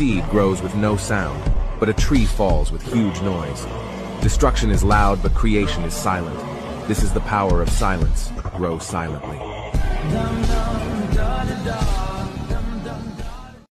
seed grows with no sound, but a tree falls with huge noise. Destruction is loud, but creation is silent. This is the power of silence. Grow silently.